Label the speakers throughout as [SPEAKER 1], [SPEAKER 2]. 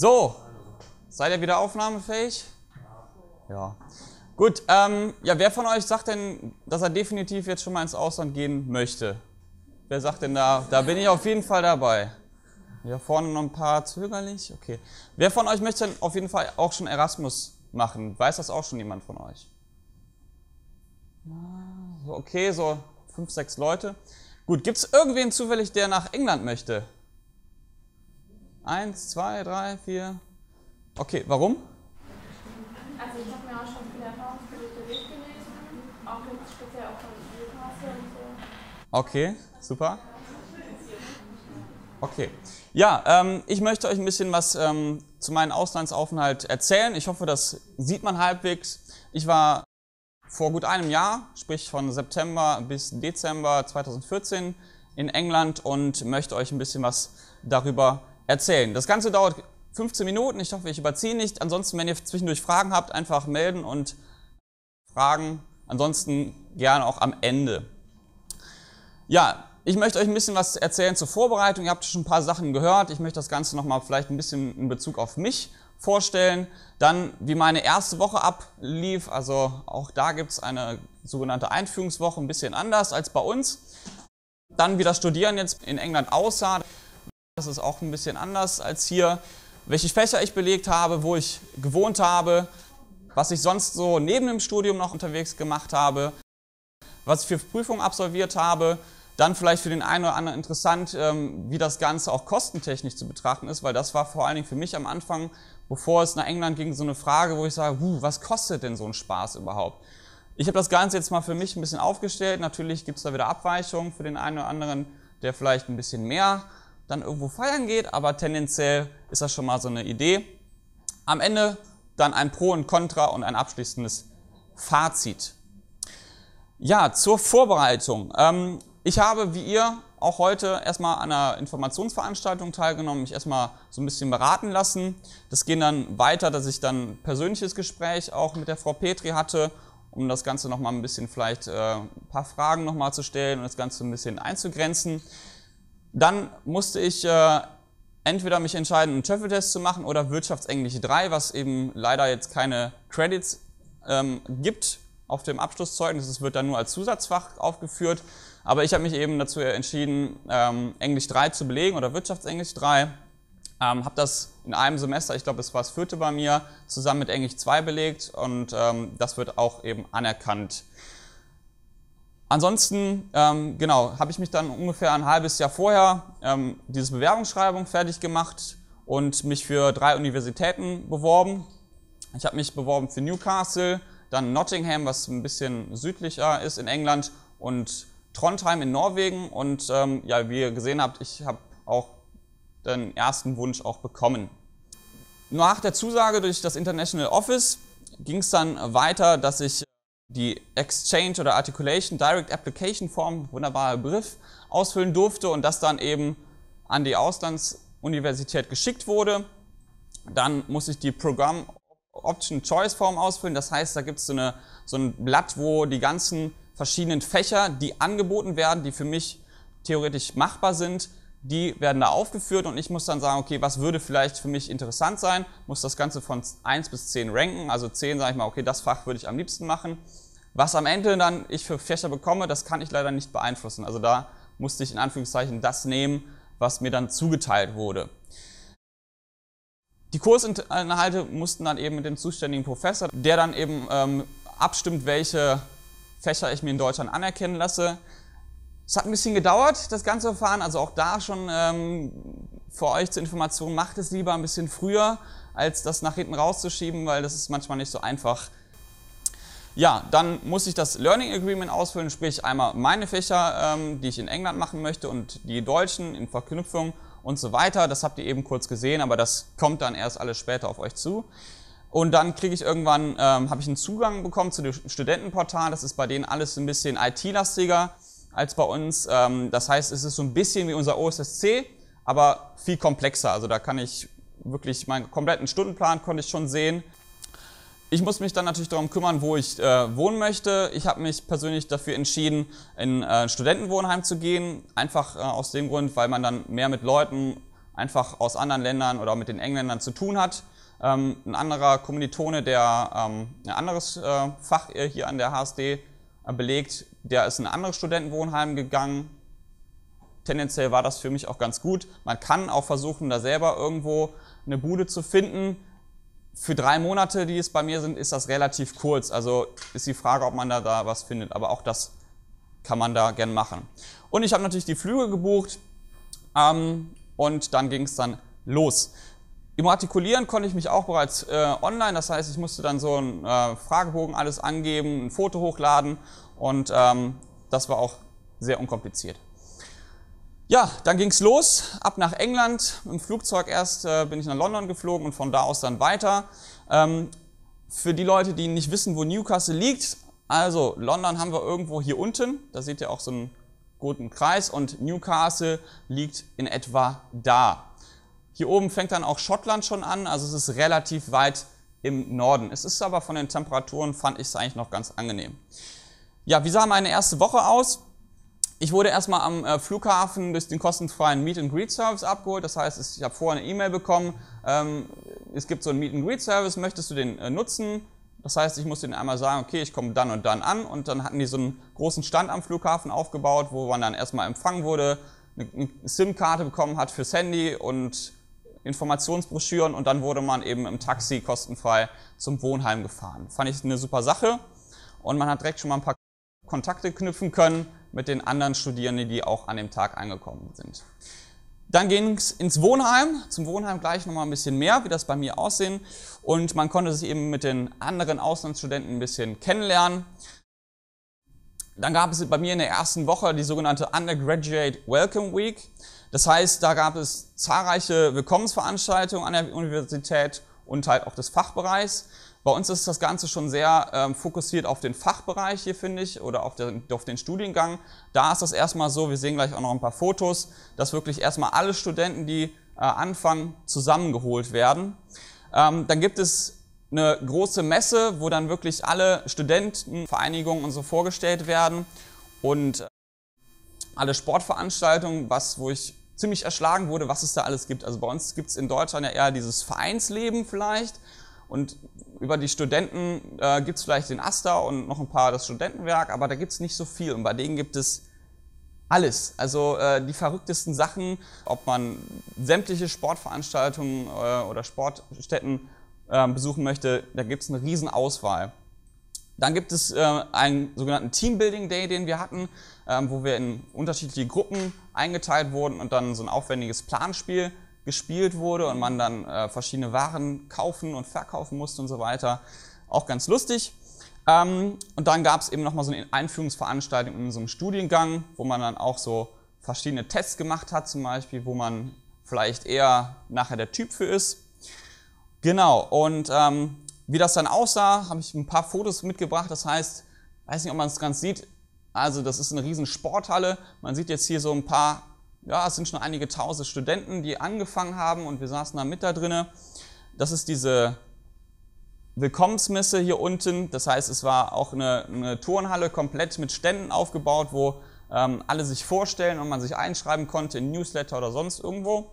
[SPEAKER 1] So, seid ihr wieder aufnahmefähig? Ja. Gut, ähm, ja, wer von euch sagt denn, dass er definitiv jetzt schon mal ins Ausland gehen möchte? Wer sagt denn da, da bin ich auf jeden Fall dabei? Hier vorne noch ein paar zögerlich, okay. Wer von euch möchte denn auf jeden Fall auch schon Erasmus machen? Weiß das auch schon jemand von euch? Okay, so fünf, sechs Leute. Gut, gibt es irgendwen zufällig, der nach England möchte? Eins, zwei, drei, vier. Okay, warum?
[SPEAKER 2] Also ich habe mir auch schon viele Erfahrungsberichte durchgelesen, auch jetzt speziell auch von Newcastle und so.
[SPEAKER 1] Okay, super. Okay. Ja, ähm, ich möchte euch ein bisschen was ähm, zu meinem Auslandsaufenthalt erzählen. Ich hoffe, das sieht man halbwegs. Ich war vor gut einem Jahr, sprich von September bis Dezember 2014 in England und möchte euch ein bisschen was darüber erzählen. Das Ganze dauert 15 Minuten. Ich hoffe, ich überziehe nicht. Ansonsten, wenn ihr zwischendurch Fragen habt, einfach melden und fragen. Ansonsten gerne auch am Ende. Ja, ich möchte euch ein bisschen was erzählen zur Vorbereitung. Ihr habt schon ein paar Sachen gehört. Ich möchte das Ganze nochmal vielleicht ein bisschen in Bezug auf mich vorstellen. Dann, wie meine erste Woche ablief. Also auch da gibt es eine sogenannte Einführungswoche, ein bisschen anders als bei uns. Dann, wie das Studieren jetzt in England aussah. Das ist auch ein bisschen anders als hier. Welche Fächer ich belegt habe, wo ich gewohnt habe, was ich sonst so neben dem Studium noch unterwegs gemacht habe, was ich für Prüfungen absolviert habe. Dann vielleicht für den einen oder anderen interessant, ähm, wie das Ganze auch kostentechnisch zu betrachten ist, weil das war vor allen Dingen für mich am Anfang, bevor es nach England ging, so eine Frage, wo ich sage, was kostet denn so ein Spaß überhaupt? Ich habe das Ganze jetzt mal für mich ein bisschen aufgestellt. Natürlich gibt es da wieder Abweichungen für den einen oder anderen, der vielleicht ein bisschen mehr dann irgendwo feiern geht, aber tendenziell ist das schon mal so eine Idee. Am Ende dann ein Pro und Contra und ein abschließendes Fazit. Ja, zur Vorbereitung. Ähm, ich habe, wie ihr, auch heute erstmal an einer Informationsveranstaltung teilgenommen, mich erstmal so ein bisschen beraten lassen. Das ging dann weiter, dass ich dann ein persönliches Gespräch auch mit der Frau Petri hatte, um das Ganze nochmal ein bisschen vielleicht äh, ein paar Fragen nochmal zu stellen und das Ganze ein bisschen einzugrenzen. Dann musste ich äh, entweder mich entscheiden, einen TOEFL-Test zu machen oder Wirtschaftsenglisch 3, was eben leider jetzt keine Credits ähm, gibt auf dem Abschlusszeugnis. Es wird dann nur als Zusatzfach aufgeführt. Aber ich habe mich eben dazu entschieden, ähm, Englisch 3 zu belegen oder Wirtschaftsenglisch 3. Ähm, habe das in einem Semester, ich glaube, es war das vierte bei mir, zusammen mit Englisch 2 belegt und ähm, das wird auch eben anerkannt. Ansonsten, ähm, genau, habe ich mich dann ungefähr ein halbes Jahr vorher ähm, diese Bewerbungsschreibung fertig gemacht und mich für drei Universitäten beworben. Ich habe mich beworben für Newcastle, dann Nottingham, was ein bisschen südlicher ist in England und Trondheim in Norwegen. Und ähm, ja, wie ihr gesehen habt, ich habe auch den ersten Wunsch auch bekommen. Nach der Zusage durch das International Office ging es dann weiter, dass ich die Exchange oder Articulation Direct Application Form, wunderbarer Begriff, ausfüllen durfte und das dann eben an die Auslandsuniversität geschickt wurde. Dann muss ich die Program Option Choice Form ausfüllen. Das heißt, da gibt es so, eine, so ein Blatt, wo die ganzen verschiedenen Fächer, die angeboten werden, die für mich theoretisch machbar sind, die werden da aufgeführt und ich muss dann sagen, okay, was würde vielleicht für mich interessant sein, muss das Ganze von 1 bis 10 ranken, also 10 sage ich mal, okay, das Fach würde ich am liebsten machen. Was am Ende dann ich für Fächer bekomme, das kann ich leider nicht beeinflussen. Also da musste ich in Anführungszeichen das nehmen, was mir dann zugeteilt wurde. Die Kursinhalte mussten dann eben mit dem zuständigen Professor, der dann eben ähm, abstimmt, welche Fächer ich mir in Deutschland anerkennen lasse, es hat ein bisschen gedauert, das ganze Verfahren, also auch da schon ähm, für euch zur Information, macht es lieber ein bisschen früher, als das nach hinten rauszuschieben, weil das ist manchmal nicht so einfach. Ja, dann muss ich das Learning Agreement ausfüllen, sprich einmal meine Fächer, ähm, die ich in England machen möchte und die deutschen in Verknüpfung und so weiter. Das habt ihr eben kurz gesehen, aber das kommt dann erst alles später auf euch zu. Und dann kriege ich irgendwann, ähm, habe ich einen Zugang bekommen zu dem Studentenportal. Das ist bei denen alles ein bisschen IT-lastiger als bei uns. Ähm, das heißt, es ist so ein bisschen wie unser OSSC, aber viel komplexer. Also da kann ich wirklich meinen kompletten Stundenplan konnte ich schon sehen. Ich muss mich dann natürlich darum kümmern, wo ich äh, wohnen möchte. Ich habe mich persönlich dafür entschieden, in äh, ein Studentenwohnheim zu gehen. Einfach äh, aus dem Grund, weil man dann mehr mit Leuten einfach aus anderen Ländern oder mit den Engländern zu tun hat. Ähm, ein anderer Kommilitone, der ähm, ein anderes äh, Fach hier an der HSD äh, belegt, der ist in ein anderes Studentenwohnheim gegangen. Tendenziell war das für mich auch ganz gut. Man kann auch versuchen, da selber irgendwo eine Bude zu finden. Für drei Monate, die es bei mir sind, ist das relativ kurz. Also ist die Frage, ob man da, da was findet. Aber auch das kann man da gern machen. Und ich habe natürlich die Flüge gebucht ähm, und dann ging es dann los. Immatrikulieren konnte ich mich auch bereits äh, online, das heißt, ich musste dann so einen äh, Fragebogen alles angeben, ein Foto hochladen und ähm, das war auch sehr unkompliziert. Ja, dann ging es los, ab nach England. Im Flugzeug erst äh, bin ich nach London geflogen und von da aus dann weiter. Ähm, für die Leute, die nicht wissen, wo Newcastle liegt, also London haben wir irgendwo hier unten, da seht ihr auch so einen guten Kreis und Newcastle liegt in etwa da. Hier oben fängt dann auch Schottland schon an, also es ist relativ weit im Norden. Es ist aber von den Temperaturen, fand ich es eigentlich noch ganz angenehm. Ja, wie sah meine erste Woche aus? Ich wurde erstmal am äh, Flughafen durch den kostenfreien Meet and Greet Service abgeholt. Das heißt, ich habe vorher eine E-Mail bekommen. Ähm, es gibt so einen Meet and Greet Service, möchtest du den äh, nutzen? Das heißt, ich musste ihnen einmal sagen, okay, ich komme dann und dann an. Und dann hatten die so einen großen Stand am Flughafen aufgebaut, wo man dann erstmal empfangen wurde, eine SIM-Karte bekommen hat fürs Handy und Informationsbroschüren und dann wurde man eben im Taxi kostenfrei zum Wohnheim gefahren. Fand ich eine super Sache und man hat direkt schon mal ein paar Kontakte knüpfen können mit den anderen Studierenden, die auch an dem Tag angekommen sind. Dann ging es ins Wohnheim, zum Wohnheim gleich nochmal ein bisschen mehr, wie das bei mir aussehen. Und man konnte sich eben mit den anderen Auslandsstudenten ein bisschen kennenlernen. Dann gab es bei mir in der ersten Woche die sogenannte Undergraduate Welcome Week. Das heißt, da gab es zahlreiche Willkommensveranstaltungen an der Universität und halt auch des Fachbereichs. Bei uns ist das Ganze schon sehr ähm, fokussiert auf den Fachbereich hier, finde ich, oder auf den, auf den Studiengang. Da ist das erstmal so, wir sehen gleich auch noch ein paar Fotos, dass wirklich erstmal alle Studenten, die äh, anfangen, zusammengeholt werden. Ähm, dann gibt es eine große Messe, wo dann wirklich alle Studentenvereinigungen und so vorgestellt werden und äh, alle Sportveranstaltungen, was, wo ich ziemlich erschlagen wurde, was es da alles gibt. Also bei uns gibt es in Deutschland ja eher dieses Vereinsleben vielleicht und über die Studenten äh, gibt es vielleicht den Aster und noch ein paar das Studentenwerk, aber da gibt es nicht so viel. Und bei denen gibt es alles. Also äh, die verrücktesten Sachen, ob man sämtliche Sportveranstaltungen äh, oder Sportstätten äh, besuchen möchte, da gibt es eine riesen Auswahl. Dann gibt es äh, einen sogenannten Teambuilding Day, den wir hatten, ähm, wo wir in unterschiedliche Gruppen eingeteilt wurden und dann so ein aufwendiges Planspiel gespielt wurde und man dann äh, verschiedene Waren kaufen und verkaufen musste und so weiter. Auch ganz lustig. Ähm, und dann gab es eben nochmal so eine Einführungsveranstaltung in so einem Studiengang, wo man dann auch so verschiedene Tests gemacht hat, zum Beispiel, wo man vielleicht eher nachher der Typ für ist. Genau, und ähm, wie das dann aussah, habe ich ein paar Fotos mitgebracht. Das heißt, weiß nicht, ob man es ganz sieht, also das ist eine riesen Sporthalle. Man sieht jetzt hier so ein paar ja, es sind schon einige tausend Studenten, die angefangen haben und wir saßen da mit da drinnen. Das ist diese Willkommensmesse hier unten. Das heißt, es war auch eine, eine Turnhalle komplett mit Ständen aufgebaut, wo ähm, alle sich vorstellen und man sich einschreiben konnte in Newsletter oder sonst irgendwo.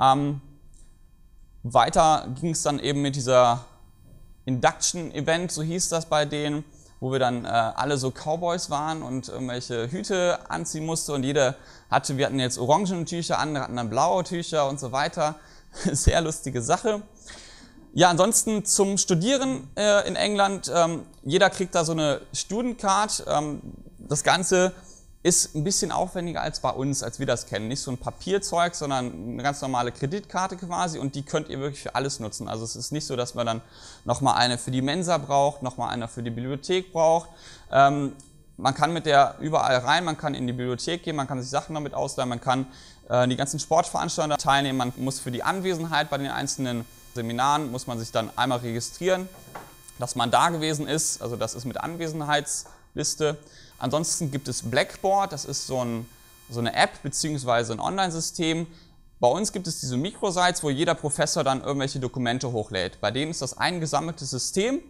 [SPEAKER 1] Ähm, weiter ging es dann eben mit dieser Induction-Event, so hieß das bei denen wo wir dann äh, alle so Cowboys waren und irgendwelche Hüte anziehen mussten und jeder hatte, wir hatten jetzt orangene Tücher, andere hatten dann blaue Tücher und so weiter. Sehr lustige Sache. Ja, ansonsten zum Studieren äh, in England, ähm, jeder kriegt da so eine Studiencard. Ähm, das Ganze ist ein bisschen aufwendiger als bei uns, als wir das kennen. Nicht so ein Papierzeug, sondern eine ganz normale Kreditkarte quasi und die könnt ihr wirklich für alles nutzen. Also es ist nicht so, dass man dann nochmal eine für die Mensa braucht, nochmal eine für die Bibliothek braucht. Ähm, man kann mit der überall rein, man kann in die Bibliothek gehen, man kann sich Sachen damit ausleihen, man kann äh, die ganzen Sportveranstaltungen teilnehmen, man muss für die Anwesenheit bei den einzelnen Seminaren, muss man sich dann einmal registrieren, dass man da gewesen ist, also das ist mit Anwesenheitsliste. Ansonsten gibt es Blackboard, das ist so, ein, so eine App bzw. ein Online-System. Bei uns gibt es diese Mikrosites, wo jeder Professor dann irgendwelche Dokumente hochlädt. Bei denen ist das ein gesammeltes System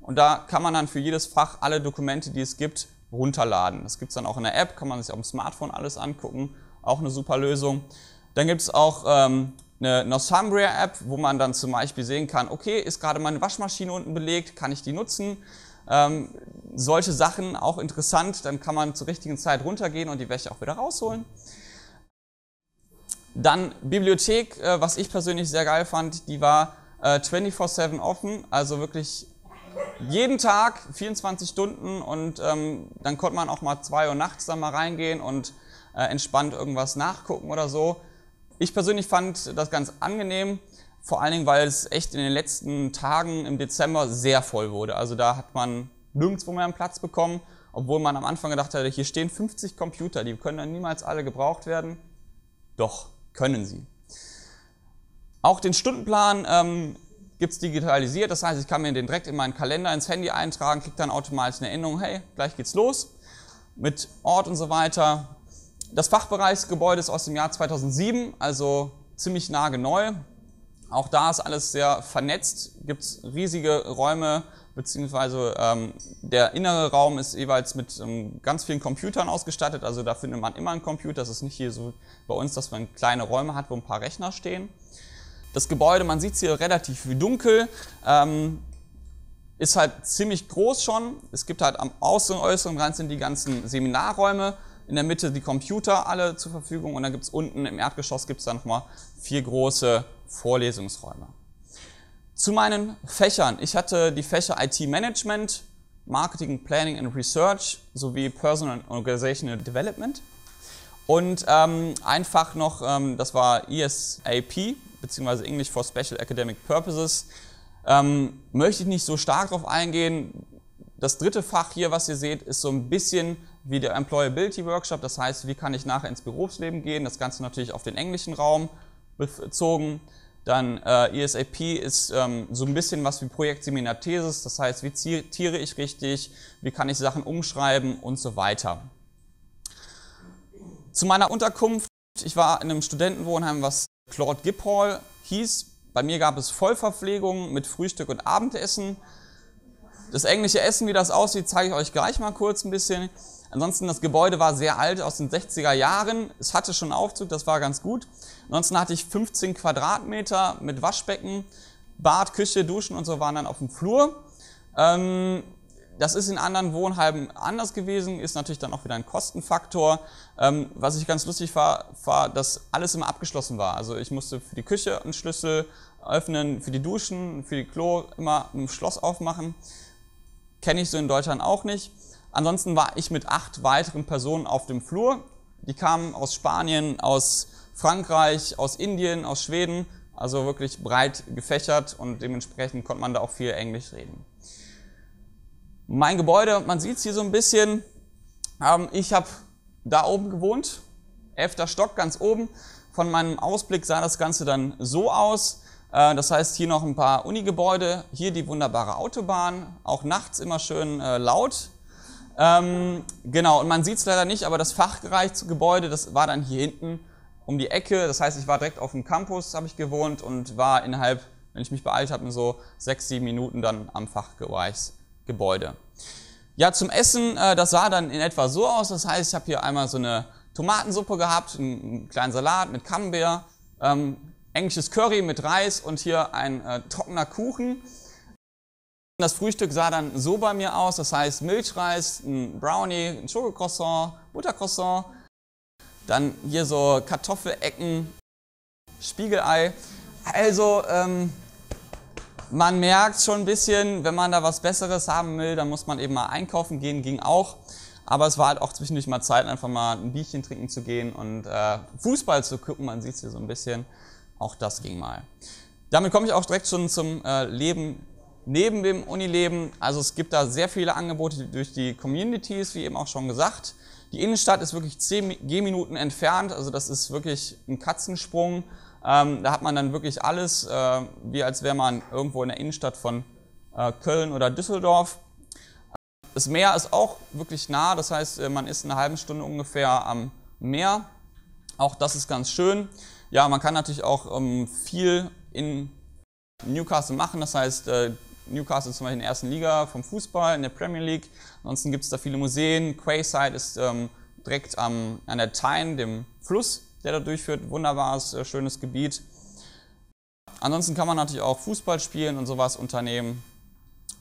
[SPEAKER 1] und da kann man dann für jedes Fach alle Dokumente, die es gibt, runterladen. Das gibt es dann auch in der App, kann man sich auf dem Smartphone alles angucken, auch eine super Lösung. Dann gibt es auch ähm, eine Northumbria-App, wo man dann zum Beispiel sehen kann, okay, ist gerade meine Waschmaschine unten belegt, kann ich die nutzen? Ähm, solche Sachen auch interessant, dann kann man zur richtigen Zeit runtergehen und die Wäsche auch wieder rausholen. Dann Bibliothek, äh, was ich persönlich sehr geil fand, die war äh, 24-7 offen, also wirklich jeden Tag 24 Stunden und ähm, dann konnte man auch mal 2 Uhr nachts da mal reingehen und äh, entspannt irgendwas nachgucken oder so. Ich persönlich fand das ganz angenehm, vor allen Dingen, weil es echt in den letzten Tagen im Dezember sehr voll wurde. Also da hat man nirgendwo mehr einen Platz bekommen, obwohl man am Anfang gedacht hatte, hier stehen 50 Computer, die können dann niemals alle gebraucht werden. Doch, können sie. Auch den Stundenplan ähm, gibt es digitalisiert, das heißt, ich kann mir den direkt in meinen Kalender ins Handy eintragen, kriege dann automatisch eine Erinnerung, hey, gleich geht's los mit Ort und so weiter. Das Fachbereichsgebäude ist aus dem Jahr 2007, also ziemlich nagelneu. Auch da ist alles sehr vernetzt, gibt es riesige Räume, beziehungsweise ähm, der innere Raum ist jeweils mit ähm, ganz vielen Computern ausgestattet, also da findet man immer einen Computer, das ist nicht hier so bei uns, dass man kleine Räume hat, wo ein paar Rechner stehen. Das Gebäude, man sieht es hier relativ dunkel, ähm, ist halt ziemlich groß schon. Es gibt halt am Außen- und äußeren Rand sind die ganzen Seminarräume, in der Mitte die Computer alle zur Verfügung und dann gibt es unten im Erdgeschoss gibt es dann nochmal vier große Vorlesungsräume. Zu meinen Fächern. Ich hatte die Fächer IT Management, Marketing, Planning and Research sowie Personal and Organizational Development. Und ähm, einfach noch, ähm, das war ESAP, beziehungsweise English for Special Academic Purposes. Ähm, möchte ich nicht so stark darauf eingehen. Das dritte Fach hier, was ihr seht, ist so ein bisschen wie der Employability Workshop. Das heißt, wie kann ich nachher ins Berufsleben gehen? Das Ganze natürlich auf den englischen Raum bezogen. Dann äh, ESAP ist ähm, so ein bisschen was wie Projektseminar Thesis, das heißt, wie zitiere ich richtig, wie kann ich Sachen umschreiben und so weiter. Zu meiner Unterkunft, ich war in einem Studentenwohnheim, was Claude Giphall hieß. Bei mir gab es Vollverpflegung mit Frühstück und Abendessen. Das englische Essen, wie das aussieht, zeige ich euch gleich mal kurz ein bisschen. Ansonsten, das Gebäude war sehr alt, aus den 60er Jahren. Es hatte schon Aufzug, das war ganz gut. Ansonsten hatte ich 15 Quadratmeter mit Waschbecken, Bad, Küche, Duschen und so waren dann auf dem Flur. Ähm, das ist in anderen Wohnheimen anders gewesen, ist natürlich dann auch wieder ein Kostenfaktor. Ähm, was ich ganz lustig war, war, dass alles immer abgeschlossen war. Also ich musste für die Küche einen Schlüssel öffnen, für die Duschen, für die Klo immer ein Schloss aufmachen. Kenne ich so in Deutschland auch nicht. Ansonsten war ich mit acht weiteren Personen auf dem Flur. Die kamen aus Spanien, aus Frankreich, aus Indien, aus Schweden, also wirklich breit gefächert und dementsprechend konnte man da auch viel Englisch reden. Mein Gebäude, man sieht es hier so ein bisschen, ähm, ich habe da oben gewohnt, elfter Stock ganz oben. Von meinem Ausblick sah das Ganze dann so aus. Äh, das heißt, hier noch ein paar Unigebäude, hier die wunderbare Autobahn, auch nachts immer schön äh, laut, ähm, genau, und man sieht es leider nicht, aber das Fachbereichsgebäude, das war dann hier hinten um die Ecke. Das heißt, ich war direkt auf dem Campus, habe ich gewohnt und war innerhalb, wenn ich mich beeilt habe, so sechs, sieben Minuten dann am Fachbereichsgebäude. Ja, zum Essen, äh, das sah dann in etwa so aus. Das heißt, ich habe hier einmal so eine Tomatensuppe gehabt, einen kleinen Salat mit Camembert, ähm, englisches Curry mit Reis und hier ein äh, trockener Kuchen. Das Frühstück sah dann so bei mir aus, das heißt Milchreis, ein Brownie, ein Schokocroissant, Buttercroissant, dann hier so Kartoffelecken, Spiegelei. Also ähm, man merkt schon ein bisschen, wenn man da was Besseres haben will, dann muss man eben mal einkaufen gehen, ging auch. Aber es war halt auch zwischendurch mal Zeit, einfach mal ein Bierchen trinken zu gehen und äh, Fußball zu gucken. Man sieht es hier so ein bisschen. Auch das ging mal. Damit komme ich auch direkt schon zum äh, Leben neben dem Unileben. Also es gibt da sehr viele Angebote durch die Communities, wie eben auch schon gesagt. Die Innenstadt ist wirklich 10 Gehminuten entfernt, also das ist wirklich ein Katzensprung. Ähm, da hat man dann wirklich alles, äh, wie als wäre man irgendwo in der Innenstadt von äh, Köln oder Düsseldorf. Das Meer ist auch wirklich nah, das heißt, äh, man ist eine halbe Stunde ungefähr am Meer. Auch das ist ganz schön. Ja, man kann natürlich auch ähm, viel in Newcastle machen, das heißt, äh, Newcastle zum Beispiel in der ersten Liga vom Fußball, in der Premier League. Ansonsten gibt es da viele Museen. Quayside ist ähm, direkt am, an der Tyne, dem Fluss, der da durchführt. Wunderbares, äh, schönes Gebiet. Ansonsten kann man natürlich auch Fußball spielen und sowas unternehmen.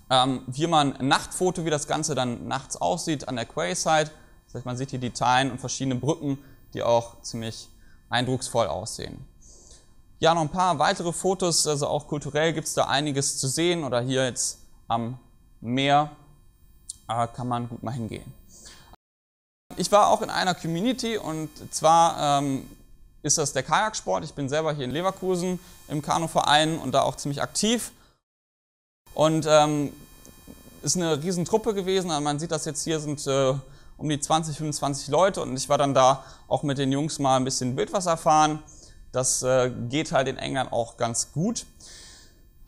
[SPEAKER 1] Ähm, hier mal ein Nachtfoto, wie das Ganze dann nachts aussieht an der Quayside. Das heißt, man sieht hier die Teilen und verschiedene Brücken, die auch ziemlich eindrucksvoll aussehen. Ja, noch ein paar weitere Fotos, also auch kulturell gibt es da einiges zu sehen oder hier jetzt am Meer äh, kann man gut mal hingehen. Ich war auch in einer Community und zwar ähm, ist das der Kajaksport. Ich bin selber hier in Leverkusen im Kanuverein und da auch ziemlich aktiv. Und ähm, ist eine riesen Truppe gewesen. Also man sieht das jetzt hier sind äh, um die 20, 25 Leute und ich war dann da auch mit den Jungs mal ein bisschen Wildwasser fahren. Das äh, geht halt in England auch ganz gut.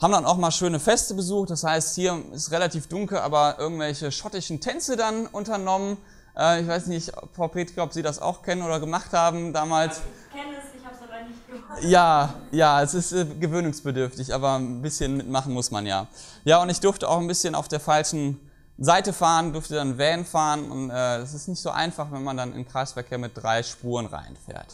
[SPEAKER 1] Haben dann auch mal schöne Feste besucht. Das heißt, hier ist relativ dunkel, aber irgendwelche schottischen Tänze dann unternommen. Äh, ich weiß nicht, Frau Petri, ob Sie das auch kennen oder gemacht haben damals.
[SPEAKER 2] Ich kenne es, ich habe es aber nicht gemacht.
[SPEAKER 1] Ja, ja, es ist äh, gewöhnungsbedürftig, aber ein bisschen mitmachen muss man ja. Ja, und ich durfte auch ein bisschen auf der falschen Seite fahren, durfte dann Van fahren und es ist nicht so einfach, wenn man dann in Kreisverkehr mit drei Spuren reinfährt.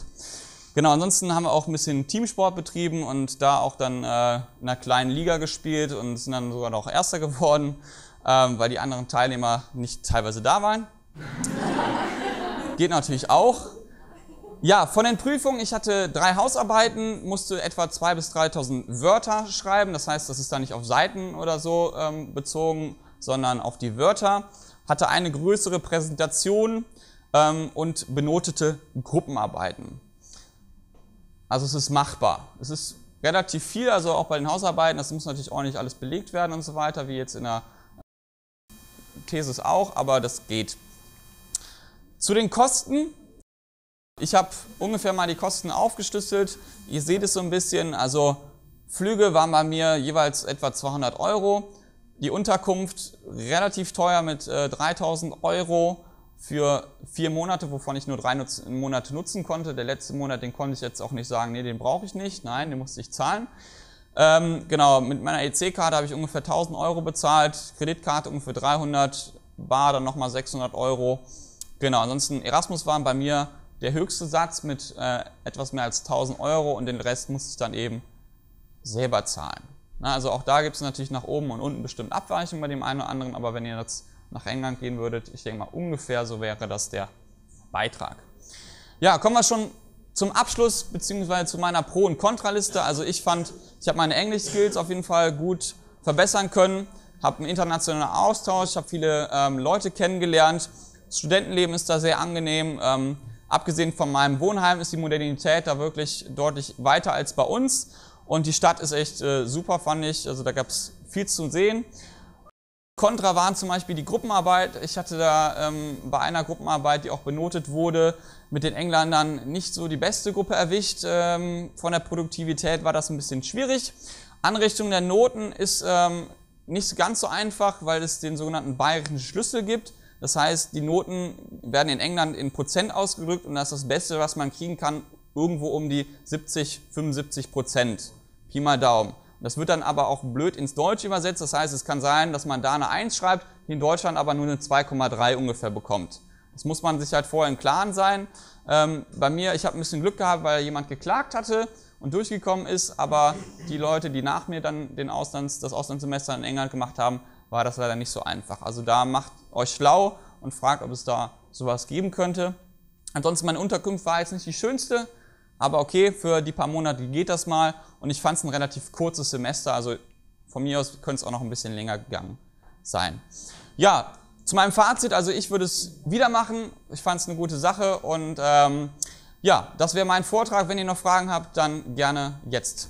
[SPEAKER 1] Genau, ansonsten haben wir auch ein bisschen Teamsport betrieben und da auch dann äh, in einer kleinen Liga gespielt und sind dann sogar noch Erster geworden, ähm, weil die anderen Teilnehmer nicht teilweise da waren. Geht natürlich auch. Ja, von den Prüfungen, ich hatte drei Hausarbeiten, musste etwa 2.000 bis 3.000 Wörter schreiben. Das heißt, das ist da nicht auf Seiten oder so ähm, bezogen, sondern auf die Wörter. Hatte eine größere Präsentation ähm, und benotete Gruppenarbeiten. Also es ist machbar. Es ist relativ viel, also auch bei den Hausarbeiten, das muss natürlich nicht alles belegt werden und so weiter, wie jetzt in der Thesis auch, aber das geht. Zu den Kosten. Ich habe ungefähr mal die Kosten aufgeschlüsselt. Ihr seht es so ein bisschen. Also Flüge waren bei mir jeweils etwa 200 Euro. Die Unterkunft relativ teuer mit äh, 3000 Euro für vier Monate, wovon ich nur drei Nutz Monate nutzen konnte. Der letzte Monat, den konnte ich jetzt auch nicht sagen, nee, den brauche ich nicht. Nein, den musste ich zahlen. Ähm, genau, mit meiner EC-Karte habe ich ungefähr 1000 Euro bezahlt, Kreditkarte ungefähr 300, Bar dann nochmal 600 Euro. Genau, ansonsten Erasmus waren bei mir der höchste Satz mit äh, etwas mehr als 1000 Euro und den Rest musste ich dann eben selber zahlen. Na, also auch da gibt es natürlich nach oben und unten bestimmt Abweichungen bei dem einen oder anderen, aber wenn ihr jetzt nach England gehen würdet, ich denke mal ungefähr so wäre das der Beitrag. Ja, kommen wir schon zum Abschluss beziehungsweise zu meiner Pro- und Kontraliste. Also ich fand, ich habe meine Englisch-Skills auf jeden Fall gut verbessern können, habe einen internationalen Austausch, habe viele ähm, Leute kennengelernt das Studentenleben ist da sehr angenehm. Ähm, abgesehen von meinem Wohnheim ist die Modernität da wirklich deutlich weiter als bei uns. Und die Stadt ist echt äh, super, fand ich. Also da gab es viel zu sehen. Kontra waren zum Beispiel die Gruppenarbeit. Ich hatte da ähm, bei einer Gruppenarbeit, die auch benotet wurde, mit den Engländern nicht so die beste Gruppe erwischt. Ähm, von der Produktivität war das ein bisschen schwierig. Anrichtung der Noten ist ähm, nicht ganz so einfach, weil es den sogenannten bayerischen Schlüssel gibt. Das heißt, die Noten werden in England in Prozent ausgedrückt und das ist das Beste, was man kriegen kann, irgendwo um die 70, 75 Prozent. Pi mal Daumen. Das wird dann aber auch blöd ins Deutsche übersetzt. Das heißt, es kann sein, dass man da eine 1 schreibt, hier in Deutschland aber nur eine 2,3 ungefähr bekommt. Das muss man sich halt vorher im Klaren sein. Ähm, bei mir, ich habe ein bisschen Glück gehabt, weil jemand geklagt hatte und durchgekommen ist, aber die Leute, die nach mir dann den Auslands, das Auslandssemester in England gemacht haben, war das leider nicht so einfach. Also da macht euch schlau und fragt, ob es da sowas geben könnte. Ansonsten meine Unterkunft war jetzt nicht die schönste, aber okay, für die paar Monate geht das mal und ich fand es ein relativ kurzes Semester, also von mir aus könnte es auch noch ein bisschen länger gegangen sein. Ja, zu meinem Fazit, also ich würde es wieder machen, ich fand es eine gute Sache und ähm, ja, das wäre mein Vortrag. Wenn ihr noch Fragen habt, dann gerne jetzt.